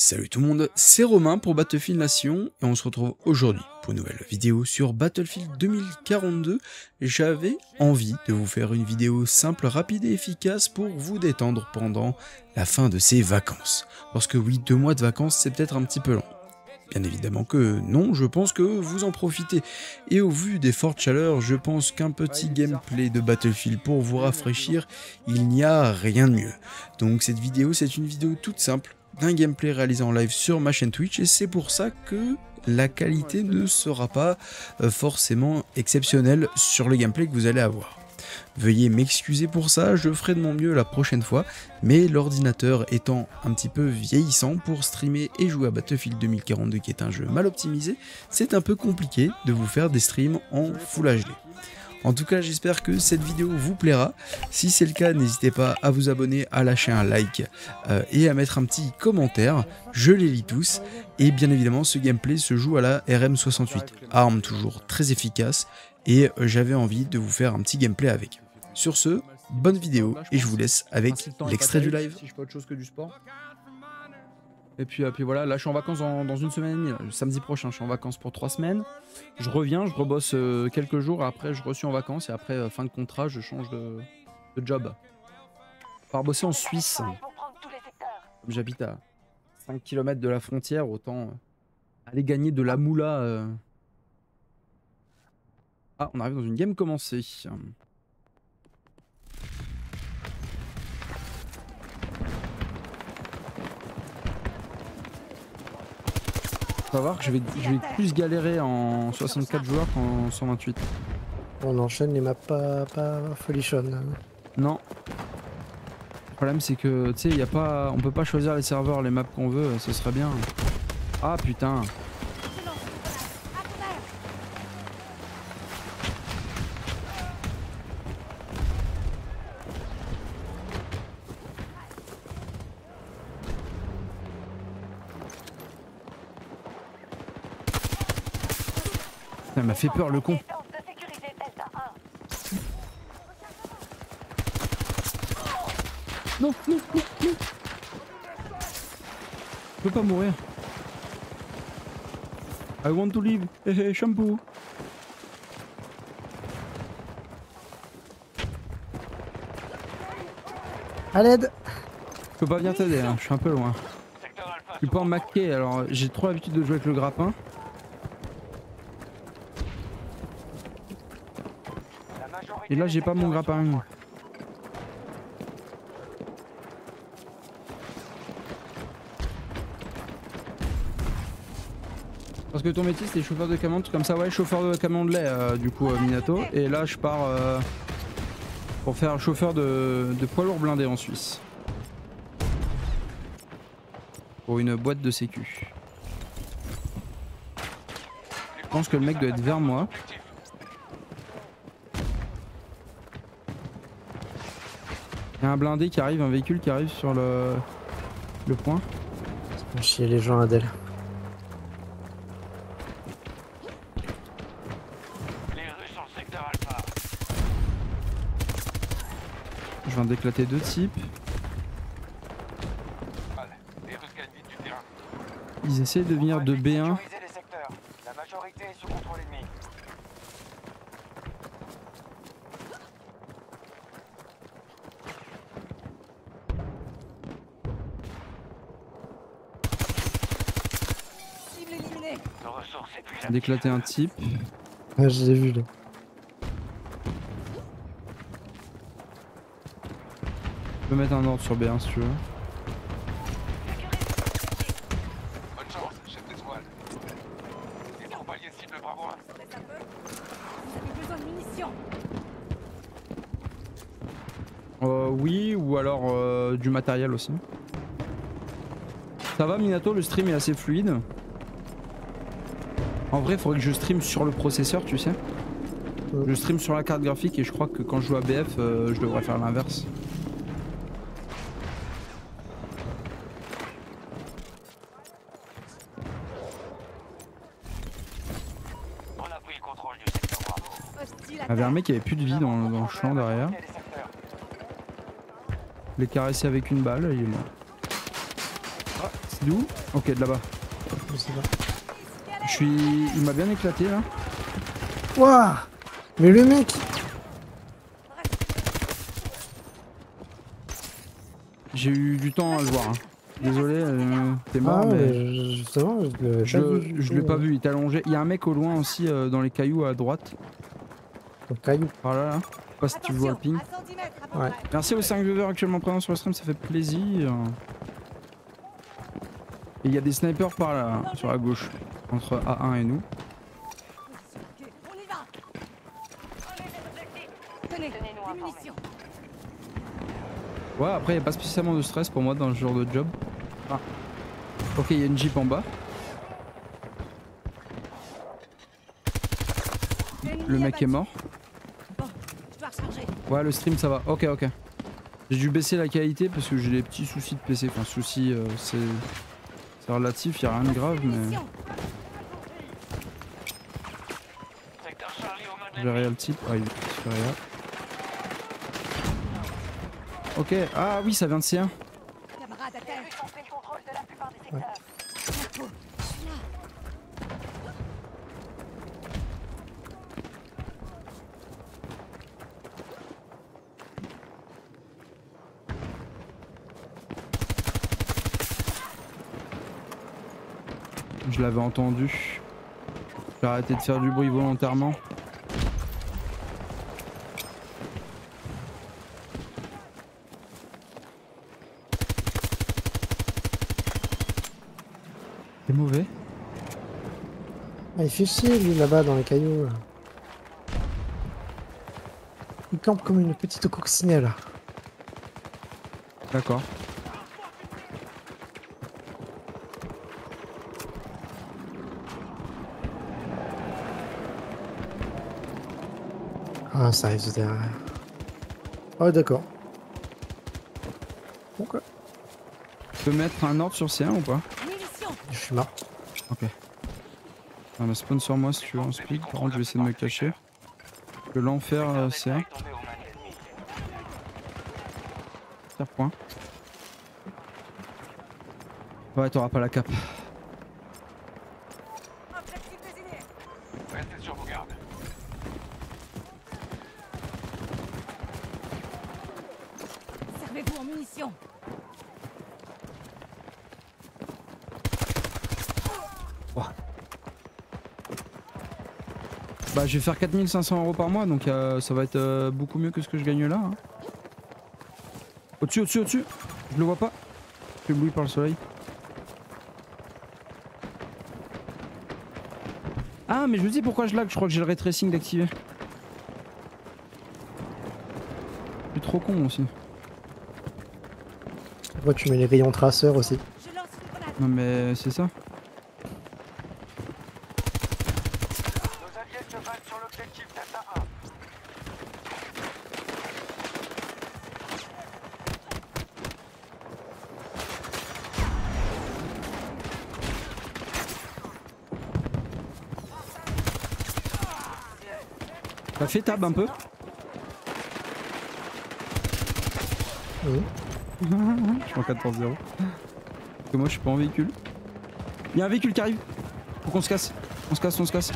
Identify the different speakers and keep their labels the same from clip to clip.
Speaker 1: Salut tout le monde, c'est Romain pour Battlefield Nation et on se retrouve aujourd'hui pour une nouvelle vidéo sur Battlefield 2042. J'avais envie de vous faire une vidéo simple, rapide et efficace pour vous détendre pendant la fin de ces vacances. Parce que oui, deux mois de vacances c'est peut-être un petit peu long. Bien évidemment que non, je pense que vous en profitez. Et au vu des fortes chaleurs, je pense qu'un petit gameplay de Battlefield pour vous rafraîchir, il n'y a rien de mieux. Donc cette vidéo, c'est une vidéo toute simple d'un gameplay réalisé en live sur ma chaîne Twitch et c'est pour ça que la qualité ne sera pas euh, forcément exceptionnelle sur le gameplay que vous allez avoir. Veuillez m'excuser pour ça, je ferai de mon mieux la prochaine fois, mais l'ordinateur étant un petit peu vieillissant pour streamer et jouer à Battlefield 2042 qui est un jeu mal optimisé, c'est un peu compliqué de vous faire des streams en Full HD. En tout cas, j'espère que cette vidéo vous plaira. Si c'est le cas, n'hésitez pas à vous abonner, à lâcher un like euh, et à mettre un petit commentaire. Je les lis tous. Et bien évidemment, ce gameplay se joue à la RM68. Arme toujours très efficace. Et euh, j'avais envie de vous faire un petit gameplay avec. Sur ce, bonne vidéo et je vous laisse avec l'extrait du live.
Speaker 2: Si je fais autre chose que du sport. Et puis, puis voilà, là je suis en vacances dans, dans une semaine et demie. là. Samedi prochain, je suis en vacances pour trois semaines. Je reviens, je rebosse euh, quelques jours. Après, je reçois en vacances et après, euh, fin de contrat, je change de, de job. Je pars bosser en Suisse. Comme j'habite à 5 km de la frontière, autant euh, aller gagner de la moula. Ah, on arrive dans une game commencée. Faut savoir que je vais, je vais plus galérer en 64 joueurs qu'en 128.
Speaker 3: On enchaîne les maps pas, pas folichonnes.
Speaker 2: Non. Le problème c'est que tu sais, y a pas, on peut pas choisir les serveurs, les maps qu'on veut, ce serait bien. Ah putain. Ça m'a fait peur le con. Non, non, non, non. Je peux pas mourir. I want to live. Hé hé, shampoo.
Speaker 3: À l'aide
Speaker 2: Je peux pas venir t'aider, hein, je suis un peu loin. Je suis pas en maquet, alors j'ai trop l'habitude de jouer avec le grappin. Et là j'ai pas mon grappin. Parce que ton métier c'était chauffeur de camion, tout comme ça, ouais, chauffeur de camion de lait euh, du coup euh, Minato. Et là je pars euh, pour faire chauffeur de, de poids lourd blindé en Suisse. Pour une boîte de sécu. Je pense que le mec doit être vers moi. Il y a un blindé qui arrive, un véhicule qui arrive sur le, le point.
Speaker 3: On chier les gens Adèle.
Speaker 4: Les Russes en secteur Alpha.
Speaker 2: Je viens d'éclater deux types. Ils essaient de venir de B1. D'éclater un type.
Speaker 3: Ouais, je l'ai vu là.
Speaker 2: Je peux mettre un ordre sur B1 si tu veux.
Speaker 4: Bonne chance, chef d'étoile. Les troupes alliées ciblent Bravo 1.
Speaker 5: Vous avez besoin de munitions
Speaker 2: Euh, oui, ou alors euh, du matériel aussi. Ça va Minato, le stream est assez fluide. En vrai, il faudrait que je stream sur le processeur, tu sais.
Speaker 3: Ouais.
Speaker 2: Je stream sur la carte graphique et je crois que quand je joue à BF, euh, je devrais faire l'inverse.
Speaker 4: On a pris le contrôle du secteur Bravo.
Speaker 5: Hostile
Speaker 2: Il y avait un mec qui avait plus de vie dans, dans le champ derrière.
Speaker 4: Les
Speaker 2: caressé avec une balle, il est mort. D'où? Ok, de là-bas.
Speaker 3: Je sais pas.
Speaker 2: Suis. Il m'a bien éclaté là.
Speaker 3: Ouah Mais le mec
Speaker 2: J'ai eu du temps à le voir. hein. Désolé, euh, t'es mort,
Speaker 3: Ah,
Speaker 2: mais.
Speaker 3: mais justement, je l'ai
Speaker 2: Je,
Speaker 3: pas
Speaker 2: l'ai pas
Speaker 3: euh,
Speaker 2: vu, il est allongé. Il y a un mec au loin aussi euh, dans les cailloux à droite.
Speaker 3: au caillou.
Speaker 2: Par là, là. Je sais pas si tu vois le ping.
Speaker 5: à 100 mètres à peu
Speaker 3: Ouais.
Speaker 5: près.
Speaker 2: Merci aux 5 viewers actuellement présents sur le stream, ça fait plaisir. Et il y a des snipers par là, sur la gauche, entre A1 et nous.
Speaker 5: Ok, on y va. Tenez, des munitions.
Speaker 2: Ouais, après, il n'y a pas spécialement de stress pour moi dans ce genre de job. Ah. Ok, il y a une jeep en bas. Le mec est mort. Ouais, le stream ça va. Ok, ok. J'ai dû baisser la qualité parce que j'ai des petits soucis de PC. Enfin, soucis, euh, c'est. C'est relatif, y a rien de grave, mais.
Speaker 5: Munitions.
Speaker 4: Secteur Charlie aux mains de
Speaker 2: J'ai
Speaker 4: l'ennemi.
Speaker 2: rien le type. Ah, il est supérieur. Ok, ah oui, ça vient de C1.
Speaker 5: Camarade à terre.
Speaker 3: Ouais.
Speaker 5: Marco, je suis là.
Speaker 2: Je l'avais entendu. J'ai arrêté de faire du bruit volontairement. C'est mauvais.
Speaker 3: Ah, il fait chier lui là-bas dans les cailloux. là. Il campe comme une petite coccinelle.
Speaker 2: D'accord.
Speaker 3: Ah, ça arrive de derrière. Oh, d'accord. Ok.
Speaker 2: Tu peux mettre un ordre sur C1 ou pas?
Speaker 3: Je suis mort.
Speaker 2: Ok. Ah, spawn sur moi si tu veux en speed. Par contre, je vais essayer de me cacher. Que l'enfer euh, C1.
Speaker 4: Tombé aux mains de l'ennemi.
Speaker 2: Faire point. Ouais, t'auras pas la cape.
Speaker 5: Objectif désigné.
Speaker 4: Restez sur vos gardes.
Speaker 5: Servez-vous en munitions.
Speaker 2: Bah, je vais faire 4500 euros par mois, donc euh, ça va être euh, beaucoup mieux que ce que je gagne là. hein. Au-dessus, au-dessus, au-dessus. Je le vois pas. Je suis ébloui par le soleil. Ah, mais je me dis pourquoi je lag. Je crois que j'ai le ray tracing d'activer. Je suis trop con aussi.
Speaker 3: Après, tu mets les rayons traceurs aussi?
Speaker 2: Non, mais c'est ça. Ça fait tab un peu.
Speaker 3: Oui.
Speaker 2: Je suis en 14-0. Parce que moi je suis pas en véhicule. Il y a un véhicule qui arrive. Faut qu'on se casse. On se casse, on se casse.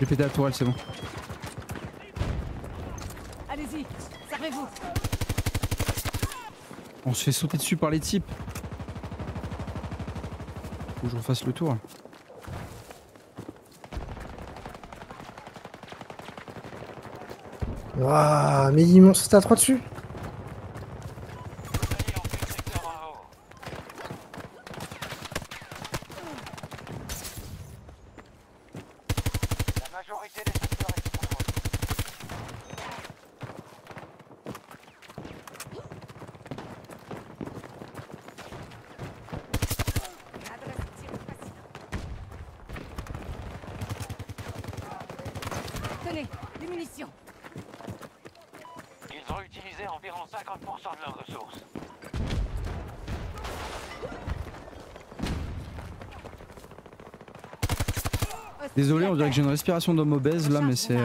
Speaker 2: J'ai pété la tourelle, c'est bon.
Speaker 5: Allez-y. Servez-vous.
Speaker 2: On se fait sauter dessus par les types. Faut que je refasse le tour.
Speaker 3: Waouh, mais ils m'ont sauté à trois dessus.
Speaker 2: Désolé, on dirait que j'ai une respiration d'homme obèse là, mais c'est.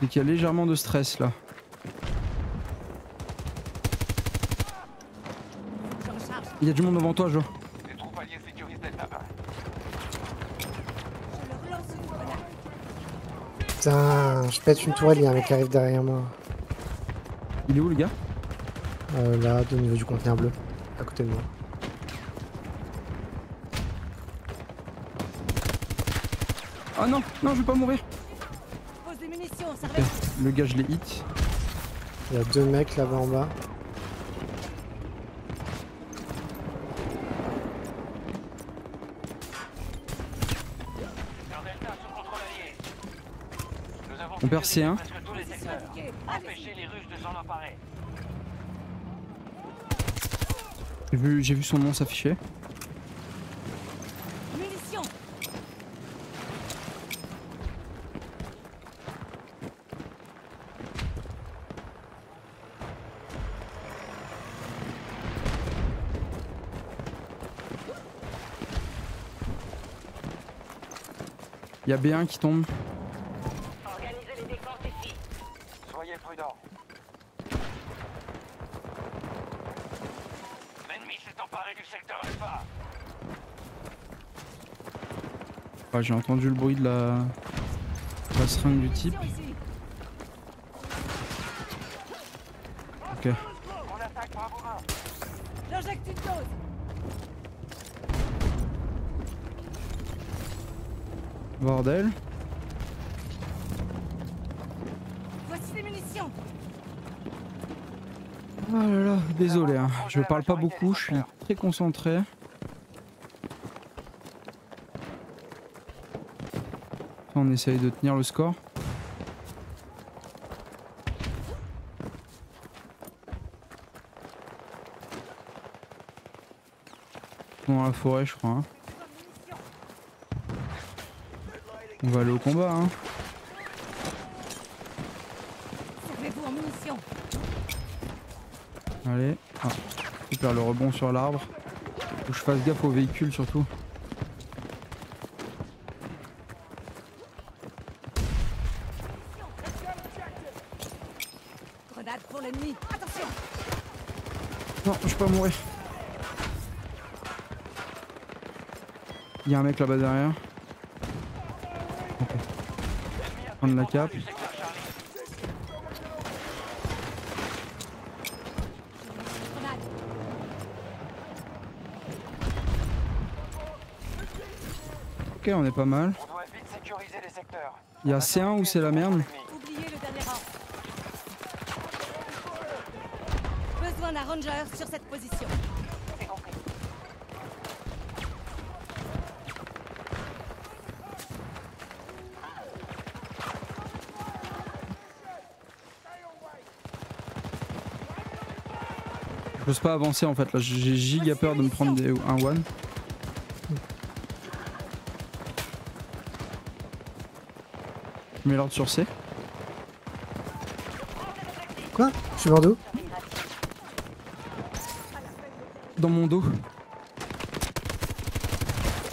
Speaker 2: C'est qu'il y a légèrement de stress là. Il y a du monde devant toi, Jo.
Speaker 4: Les troupes alliées sécurisent Delta 20.
Speaker 5: Je grenade.
Speaker 3: Putain, je pète une tourelle, il y a un mec qui arrive derrière moi.
Speaker 2: Il est où le gars?
Speaker 3: Euh, là, au niveau du conteneur bleu, à côté de moi.
Speaker 2: Ah non, non, je vais pas mourir.
Speaker 5: Pose des munitions.
Speaker 2: Le gars, je l'ai hit.
Speaker 3: Il y a deux mecs là-bas en bas.
Speaker 2: On perd
Speaker 4: sécurisé
Speaker 2: C1.
Speaker 4: presque tous les secteurs.
Speaker 5: Allez-y.
Speaker 4: Empêchez les Russes de s'en emparer.
Speaker 2: J'ai vu, j'ai vu son nom s'afficher.
Speaker 5: Munitions.
Speaker 2: Il y a B1 qui tombe.
Speaker 6: Organisez les défenses ici.
Speaker 4: Soyez prudents. L'ennemi s'est emparé du secteur Alpha.
Speaker 2: Ah, j'ai entendu le bruit de la, la seringue du type. Ok.
Speaker 4: On attaque Bravo 1.
Speaker 5: J'injecte une dose.
Speaker 2: Bordel.
Speaker 5: Voici des munitions.
Speaker 2: Oh là là, désolé, hein. je parle pas beaucoup, je suis très concentré. On essaye de tenir le score. Dans la forêt, je crois. hein. On va aller au combat. Hein.
Speaker 5: Servez-vous en munitions.
Speaker 2: Allez. Ah, super, le rebond sur l'arbre. Faut que je fasse gaffe au véhicule surtout.
Speaker 5: Grenade pour l'ennemi. Attention.
Speaker 2: Non, je peux pas mourir. Il y a un mec là-bas derrière. Ok. Prendre la cape. Ok, on est pas mal.
Speaker 4: On doit vite sécuriser les secteurs.
Speaker 2: Il y a C1 ou c'est la merde?
Speaker 5: Besoin d'un ranger sur cette position.
Speaker 2: J'ose pas avancer en fait là, j'ai giga peur de me prendre des, un one. Je mets l'ordre sur C.
Speaker 3: Quoi? Je suis mort d'où
Speaker 2: Dans mon dos.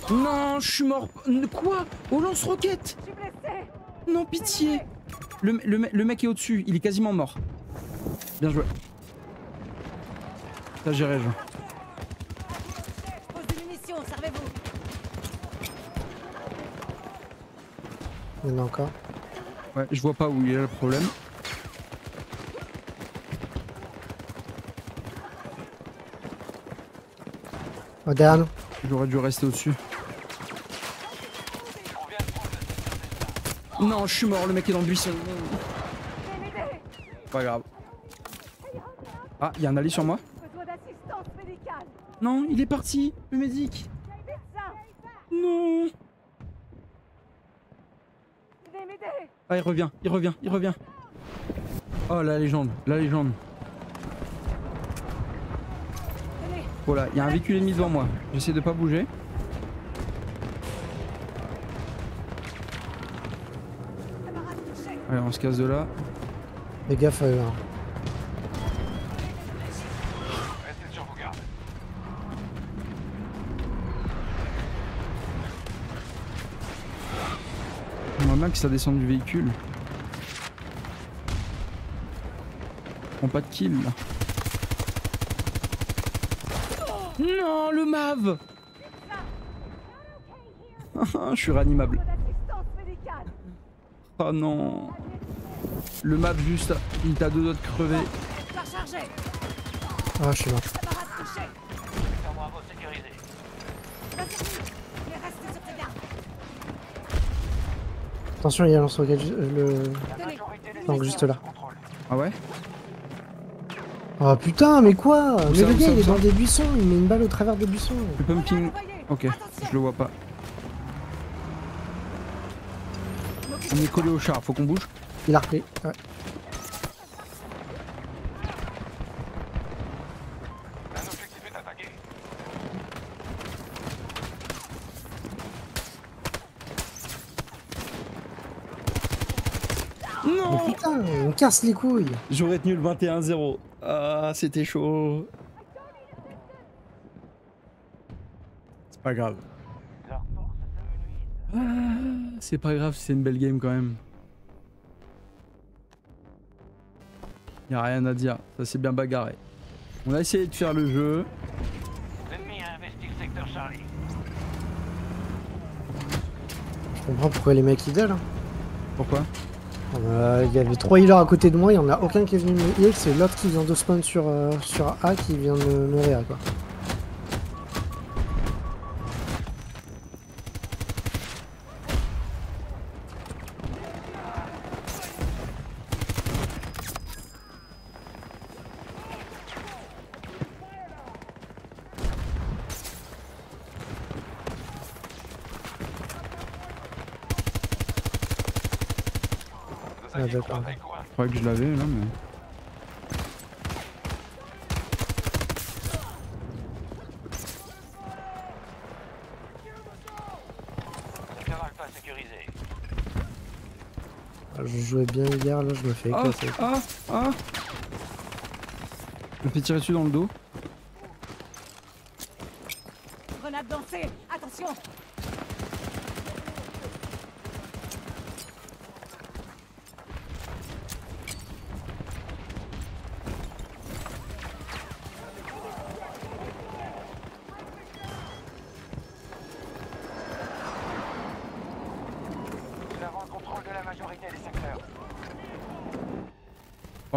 Speaker 2: Non, je suis mort. Quoi? Au lance-roquette. Non, pitié le, le me- le mec est au-dessus, il est quasiment mort. Bien joué. Ça géré, je.
Speaker 5: Pose des munitions, servez-vous.
Speaker 3: Il y en a encore.
Speaker 2: Ouais, je vois pas où il est le problème.
Speaker 3: Oh, derrière nous.
Speaker 2: J'aurais dû rester au-dessus. Non, je suis mort, le mec est dans le buisson. Pas grave. Ah, il y a un allié sur moi? Non, il est parti, le médic. Non. Ah, il revient, il revient, il revient. Oh, la légende, la légende. Voilà, il y a un véhicule ennemi devant moi. J'essaie de pas bouger. Allez, on se casse de là.
Speaker 3: Fais gaffe à
Speaker 2: J'aimerais bien que ça descende du véhicule. Prends pas de kill là. Non, le MAV Je suis réanimable. Oh non. Le MAV juste, il t'a deux
Speaker 5: autres crevés.
Speaker 3: Ah, je suis mort. Attention, il y a un ju- euh, le... Donc, juste là.
Speaker 2: Ah ouais
Speaker 3: Oh putain, mais quoi Mais
Speaker 2: ça,
Speaker 3: le gars, il est dans des buissons, il met une balle au travers des buissons.
Speaker 2: Tu peux me
Speaker 5: Grenade
Speaker 2: ping
Speaker 5: envoyée.
Speaker 2: Ok, je le vois pas. On est collé au char, faut qu'on bouge.
Speaker 3: Il a repris. Ouais.
Speaker 4: Un objectif est attaqué.
Speaker 3: Mais
Speaker 2: Non
Speaker 3: putain, on me casse les couilles.
Speaker 2: J'aurais tenu le 21-0. Ah, c'était chaud. C'est pas grave. Ah, c'est pas grave, c'est une belle game quand même. Y a rien à dire, ça s'est bien bagarré. On a essayé de faire le jeu.
Speaker 3: Je comprends pourquoi les mecs ils hein.
Speaker 2: Pourquoi?
Speaker 3: Euh, Il y avait trois healers à côté de moi, il y en a aucun qui est venu me heal, c'est l'autre qui vient de spawn sur, euh, sur A qui vient de me réa, quoi. Ah, d'accord.
Speaker 2: Je croyais que je l'avais là, mais.
Speaker 3: Ah, Je jouais bien hier, là je me fais
Speaker 2: Ah,
Speaker 3: éclater.
Speaker 2: ah, ah Je me fais tirer dessus dans le dos.
Speaker 5: Grenade lancée. Attention.
Speaker 6: Nous avons le contrôle de la majorité des secteurs.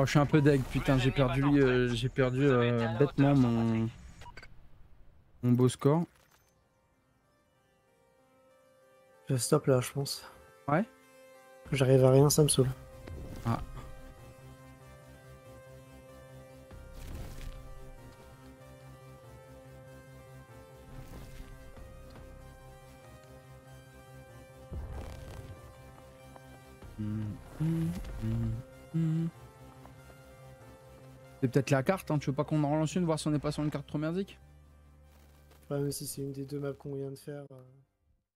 Speaker 2: Oh, je suis un peu deg, putain, j'ai perdu, euh, j'ai perdu euh, bêtement mon, mon beau score.
Speaker 3: Je stop là, je pense.
Speaker 2: Ouais
Speaker 3: J'arrive à rien, ça me saoule.
Speaker 2: Ah. Hmm, hmm, hmm. C'est peut-être la carte, hein. tu veux pas qu'on en relance une, voir si on est pas sur une carte trop merdique?
Speaker 3: Ouais, mais si c'est une des deux maps qu'on vient de faire. euh,